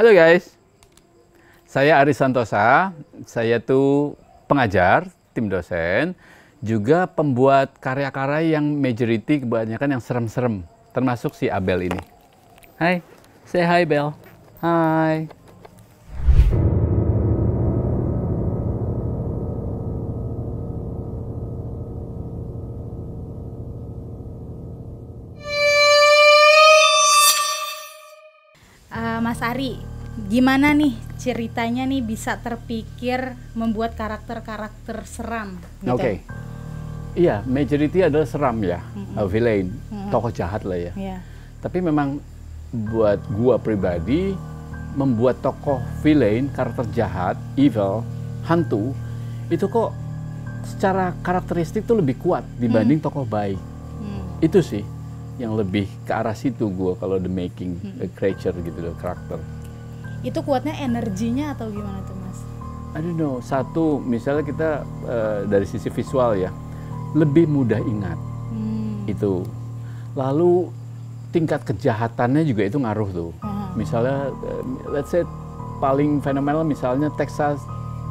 Halo guys, saya Ari Santosa. Saya tuh pengajar, tim dosen, juga pembuat karya-karya yang majority kebanyakan yang serem-serem, termasuk si Abel ini. Hai, say hi Bel. Hai. Uh, Mas Ari, gimana nih ceritanya nih bisa terpikir membuat karakter-karakter seram? Oke. Gitu? Iya, majority adalah seram ya, uh, villain, Mm-mm. tokoh jahat lah ya. Iya. Tapi memang buat gua pribadi membuat tokoh villain, karakter jahat, evil, hantu itu kok secara karakteristik tuh lebih kuat dibanding tokoh baik. Hmm. Itu sih yang lebih ke arah situ gua kalau the making a creature gitu loh, karakter. Itu kuatnya energinya atau gimana tuh Mas? I don't know, satu misalnya kita eh, dari sisi visual ya, lebih mudah ingat Hmm. itu. Lalu tingkat kejahatannya juga itu ngaruh tuh. Aha. Misalnya, eh, let's say paling fenomenal misalnya Texas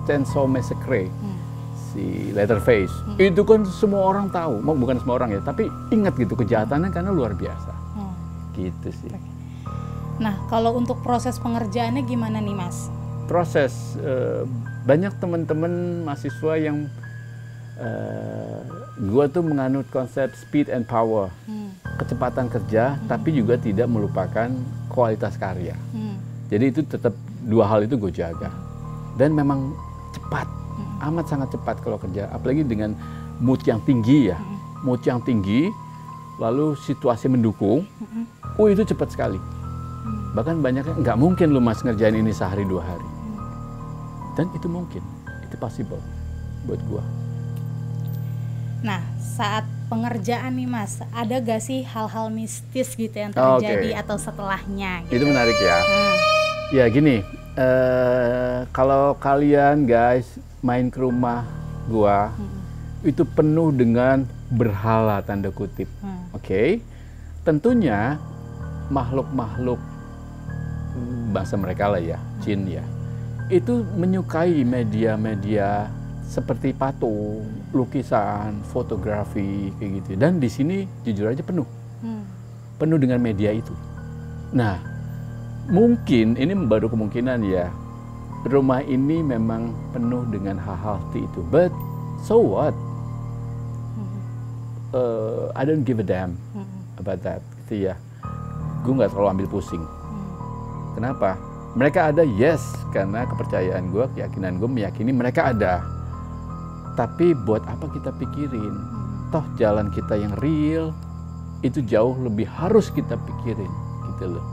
Chainsaw Massacre, Hmm. si Leatherface. Itu kan semua orang tahu, mau bukan semua orang ya, tapi ingat gitu kejahatannya karena luar biasa. Oh. Gitu sih. Nah, kalau untuk proses pengerjaannya gimana nih Mas? Proses eh, banyak teman-teman mahasiswa yang eh, gua tuh menganut konsep speed and power, Hmm. kecepatan kerja, tapi juga tidak melupakan kualitas karya. Hmm. Jadi itu tetap dua hal itu gue jaga. Dan memang cepat, amat sangat cepat kalau kerja. Apalagi dengan mood yang tinggi ya, mood yang tinggi, lalu situasi mendukung, oh itu cepat sekali. Bahkan banyaknya nggak mungkin lu mas ngerjain ini sehari dua hari. Dan itu mungkin, itu possible buat gua. Nah, saat pengerjaan nih Mas, ada gak sih hal-hal mistis gitu yang Oh, terjadi atau setelahnya? Gitu? Itu menarik ya. Hmm. Ya gini, eh, kalau kalian guys main ke rumah gua, itu penuh dengan berhala tanda kutip. Hmm. Oke, tentunya makhluk-makhluk hmm, bahasa mereka lah ya, jin ya, itu menyukai media-media seperti patung, lukisan, fotografi kayak gitu. Dan di sini jujur aja penuh, Hmm. penuh dengan media itu. Nah, mungkin ini baru kemungkinan ya, rumah ini memang penuh dengan hal-hal seperti itu. But so what? Uh, I don't give a damn Hmm. about that gitu ya gue nggak terlalu ambil pusing. Kenapa? Mereka ada yes karena kepercayaan gue keyakinan gue meyakini mereka ada. Tapi buat apa kita pikirin? Toh jalan kita yang real itu jauh lebih harus kita pikirin gitu loh.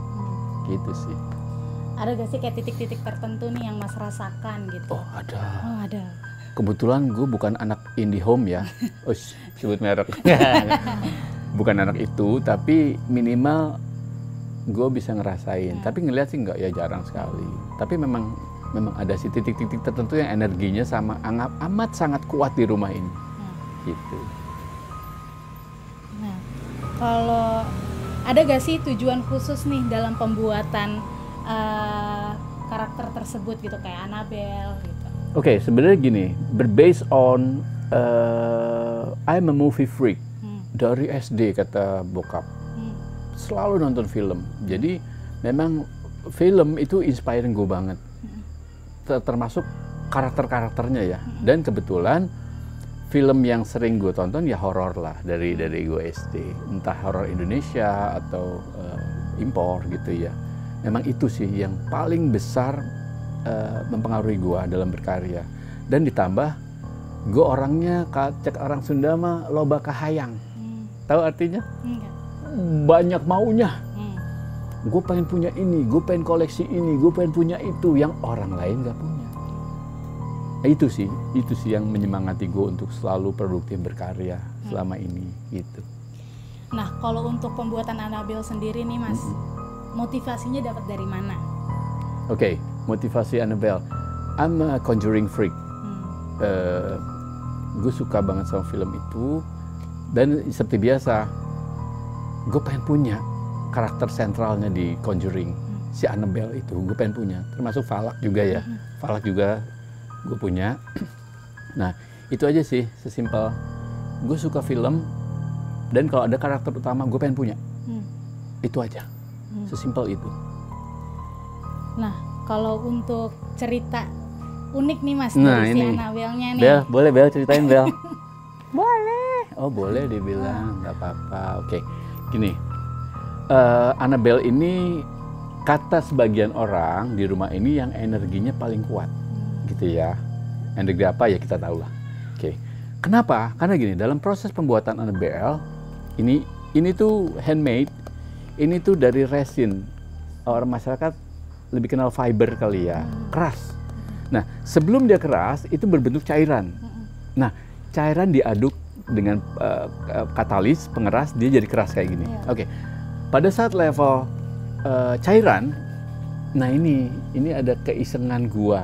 Gitu sih. Ada gak sih kayak titik-titik tertentu nih yang Mas rasakan gitu? oh ada. Oh, ada. kebetulan gue bukan anak indie home ya. Oh sh- sebut merek. Bukan anak itu tapi minimal gue bisa ngerasain. Tapi ngeliat sih nggak ya jarang sekali. Tapi memang memang ada sih titik-titik tertentu yang energinya sama anggap amat sangat kuat di rumah ini. Gitu. Nah, kalau ada gak sih tujuan khusus nih dalam pembuatan eh, karakter tersebut gitu kayak Annabelle gitu? oke sebenarnya gini berbased on uh, I'm a movie freak. Hmm. dari SD kata bokap. Hmm. Selalu nonton film. Jadi memang film itu inspiring gue banget. Ter- Termasuk karakter-karakternya ya. Dan kebetulan film yang sering gue tonton ya horor lah dari dari gue SD. Entah horor Indonesia atau eh, impor gitu ya. Memang itu sih yang paling besar eh, mempengaruhi gue dalam berkarya. Dan ditambah gue orangnya cek orang Sunda mah loba kahayang. Hmm. Tahu artinya? Enggak. Banyak maunya Hmm. gue pengen punya ini, gue pengen koleksi ini, gue pengen punya itu yang orang lain gak punya. Nah, itu sih, itu sih yang menyemangati gue untuk selalu produktif berkarya selama ini gitu. Nah, kalau untuk pembuatan Annabelle sendiri nih Mas, motivasinya dapat dari mana? Oke, motivasi Annabelle. I'm a conjuring freak. Hmm. gue suka banget sama film itu dan seperti biasa gue pengen punya karakter sentralnya di Conjuring. Si Annabelle itu gue pengen punya. Termasuk Falak juga ya. Falak juga gue punya. Nah itu aja sih sesimpel. Gue suka film dan kalau ada karakter utama gue pengen punya. Hmm. itu aja. Sesimpel itu. Nah, kalau untuk cerita unik nih Mas Nah, dari si ini. Annabelle-nya nih. Bel boleh Bel ceritain Bel? Boleh. Oh boleh dibilang nggak apa-apa. Oke gini eh, Annabelle ini kata sebagian orang di rumah ini yang energinya paling kuat gitu ya. Energi apa ya kita tahu lah. Oke. Kenapa? Karena gini, dalam proses pembuatan Annabelle ini ini tuh handmade. Ini tuh dari resin. Orang masyarakat lebih kenal fiber kali ya, keras. Nah, sebelum dia keras itu berbentuk cairan. Nah, cairan diaduk dengan eh, katalis pengeras dia jadi keras kayak gini. Iya. Oke. Pada saat level eh, cairan, nah ini ini ada keisengan gua.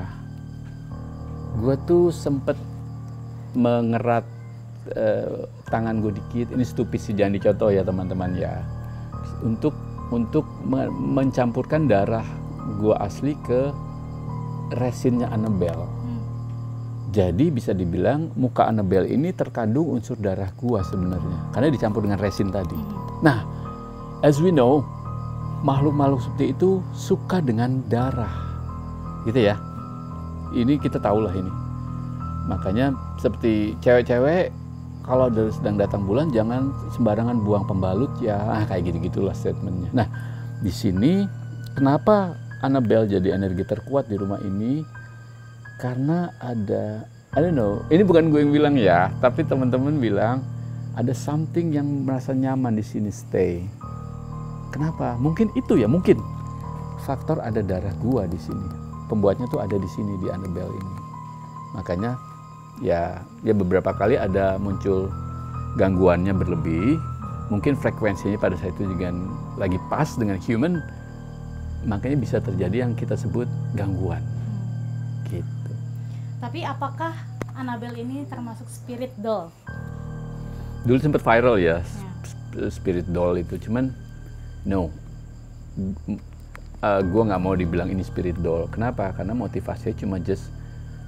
Gua tuh sempet mengerat eh, tangan gue dikit. Ini stupid sih jangan dicontoh ya teman-teman ya. Untuk untuk me- mencampurkan darah gua asli ke resinnya Annabelle. Hmm. Jadi bisa dibilang muka Annabelle ini terkandung unsur darah gua sebenarnya karena dicampur dengan resin tadi. Nah, as we know, makhluk-makhluk seperti itu suka dengan darah. Gitu ya. Ini kita tahu lah ini. Makanya seperti cewek-cewek kalau sedang datang bulan jangan sembarangan buang pembalut ya. Ah, kayak gitu-gitulah statementnya. Nah, di sini kenapa Annabelle jadi energi terkuat di rumah ini? Karena ada I don't know ini bukan gue yang bilang ya tapi teman-teman bilang ada something yang merasa nyaman di sini stay. Kenapa? Mungkin itu ya mungkin. Faktor ada darah gua di sini. Pembuatnya tuh ada di sini di Annabelle ini. Makanya ya ya beberapa kali ada muncul gangguannya berlebih. Mungkin frekuensinya pada saat itu juga lagi pas dengan human. Makanya bisa terjadi yang kita sebut gangguan. Gitu Tapi apakah Annabelle ini termasuk spirit doll? dulu sempat viral ya Ya. sp- spirit doll itu. Cuman no. Gue nggak mau dibilang ini spirit doll. Kenapa? Karena motivasinya cuma just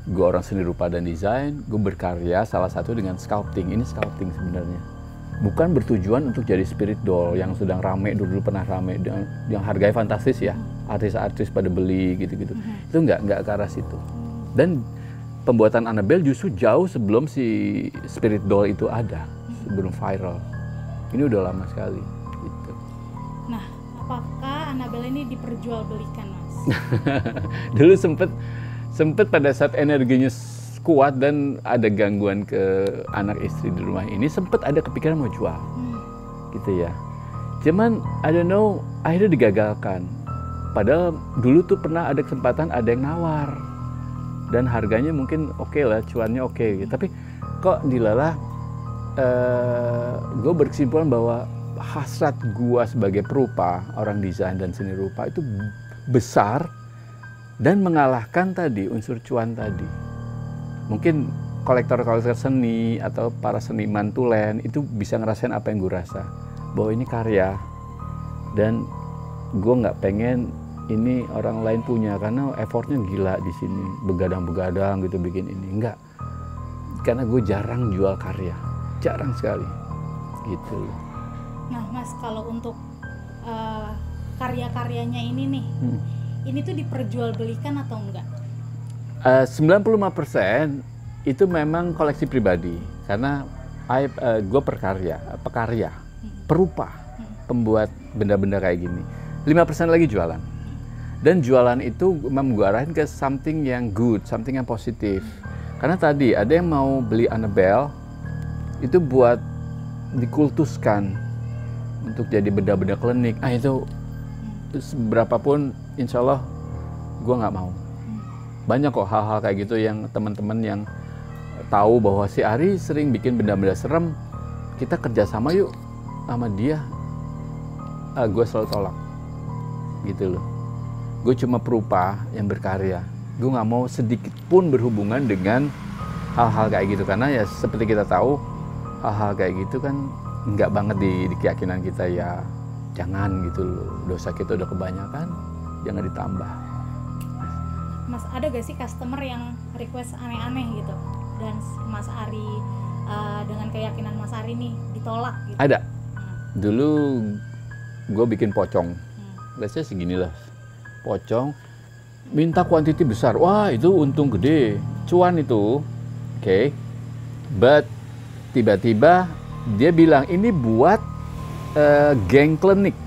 gue orang seni rupa dan desain gue berkarya salah satu dengan sculpting. Ini sculpting sebenarnya. Bukan bertujuan untuk jadi spirit doll yang sedang rame dulu, dulu pernah rame yang, yang harganya fantastis ya. Artis-artis pada beli gitu-gitu. Itu nggak nggak ke arah situ. Dan pembuatan Annabelle justru jauh sebelum si spirit doll itu ada sebelum viral ini udah lama sekali gitu. Nah, apakah Annabelle ini diperjualbelikan, Mas? dulu sempet sempet pada saat energinya kuat dan ada gangguan ke anak istri di rumah ini sempet ada kepikiran mau jual Hmm. gitu ya cuman I don't know akhirnya digagalkan padahal dulu tuh pernah ada kesempatan ada yang nawar dan harganya mungkin oke lah cuannya oke gitu. tapi kok dilalah gue berkesimpulan bahwa hasrat gua sebagai perupa orang desain dan seni rupa itu besar dan mengalahkan tadi unsur cuan tadi mungkin kolektor-kolektor seni atau para seniman tulen itu bisa ngerasain apa yang gue rasa bahwa ini karya dan gue nggak pengen ini orang lain punya karena effortnya gila di sini. Begadang-begadang gitu bikin ini. Enggak. Karena gue jarang jual karya. Jarang sekali. Gitu loh. Nah, Mas, kalau untuk eh, karya-karyanya ini nih, Hmm. ini tuh diperjualbelikan atau enggak? Eh, 95% itu memang koleksi pribadi. Karena gue perkarya, pekarya, perupa, pembuat benda-benda kayak gini. 5% lagi jualan. Dan jualan itu memang gue arahin ke something yang good, something yang positif. Karena tadi ada yang mau beli Annabelle itu buat dikultuskan untuk jadi benda-benda klinik. Ah itu berapapun insya Allah gue nggak mau banyak kok hal-hal kayak gitu yang teman-teman yang tahu bahwa si Ari sering bikin benda-benda serem kita kerjasama yuk sama dia ah, gue selalu tolak gitu loh gue cuma perupa yang berkarya. Gue nggak mau sedikit pun berhubungan dengan hal-hal kayak gitu. Karena ya seperti kita tahu hal-hal kayak gitu kan nggak banget di, di keyakinan kita. Ya jangan gitu loh. Dosa kita udah kebanyakan jangan ditambah. Mas ada gak sih customer yang request aneh-aneh gitu? Dan Mas Ari uh, dengan keyakinan Mas Ari nih ditolak gitu? ada. Hmm. dulu gue bikin pocong. Hmm. segini lah pocong minta kuantiti besar. Wah itu untung gede. Cuan itu. Oke. But tiba-tiba dia bilang ini buat eh, geng klinik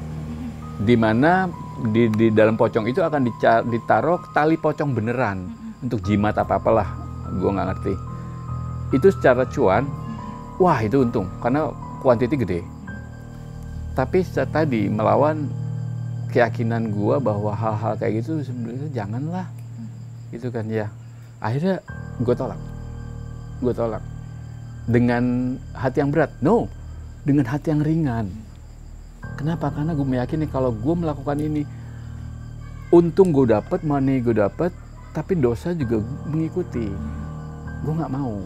di mana di, di dalam pocong itu akan ditaruh tali pocong beneran untuk jimat apa apalah gue nggak ngerti. Itu secara cuan wah itu untung. Karena kuantiti gede. Tapi tadi melawan keyakinan gua bahwa hal-hal kayak gitu sebenarnya janganlah. Gitu kan ya. Akhirnya gue tolak. Gue tolak. Dengan hati yang berat? No. Dengan hati yang ringan. Kenapa? Karena gue meyakini kalau gue melakukan ini untung gue dapet money gue dapet tapi dosa juga mengikuti. Gue nggak mau.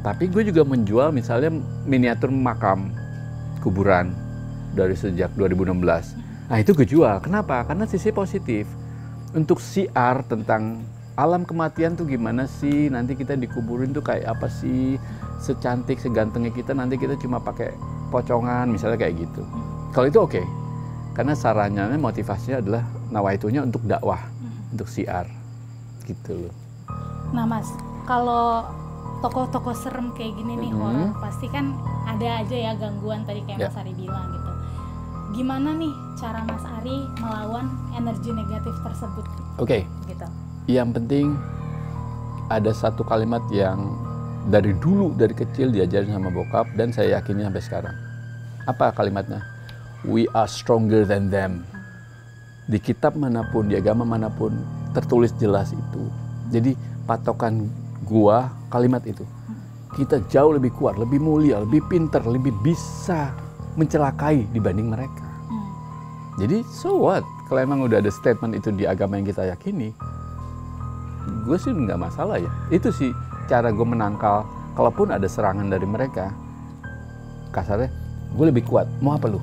Tapi gue juga menjual misalnya miniatur makam kuburan dari sejak 2016 nah itu gue jual. Kenapa? Karena sisi positif. Untuk siar tentang alam kematian tuh gimana sih? Nanti kita dikuburin tuh kayak apa sih? Secantik segantengnya kita nanti kita cuma pakai pocongan misalnya kayak gitu. Kalau itu oke. Karena sarannya motivasinya adalah nawaitunya untuk dakwah Hmm. untuk siar. Gitu loh. Nah Mas, kalau tokoh-tokoh serem kayak gini nih Mhm. horor pasti kan ada aja ya gangguan tadi kayak Ya. Mas Ari bilang gitu. Gimana nih cara Mas Ari melawan energi negatif tersebut? Oke. Gitu? yang penting ada satu kalimat yang dari dulu dari kecil diajarin sama bokap dan saya yakini sampai sekarang. Apa kalimatnya? We are stronger than them. Di kitab mana pun di agama mana pun tertulis jelas itu. Jadi patokan gua kalimat itu. Kita jauh lebih kuat lebih mulia lebih pinter lebih bisa mencelakai dibanding mereka. Jadi so what? Kalau emang udah ada statement itu di agama yang kita yakini, gue sih nggak masalah ya. Itu sih cara gue menangkal. Kalaupun ada serangan dari mereka, kasarnya gue lebih kuat. Mau apa lu?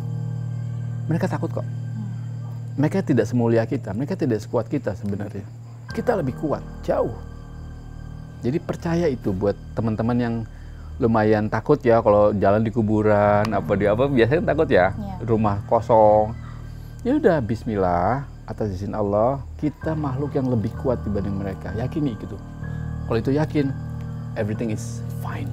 Mereka takut kok. Mereka tidak semulia kita. Mereka tidak sekuat kita sebenarnya. Kita lebih kuat, jauh. Jadi percaya itu buat teman-teman yang lumayan takut ya kalau jalan di kuburan apa di apa biasanya takut ya Iya. rumah kosong ya udah Bismillah atas izin Allah kita makhluk yang lebih kuat dibanding mereka. Yakini gitu. Kalau itu yakin everything is fine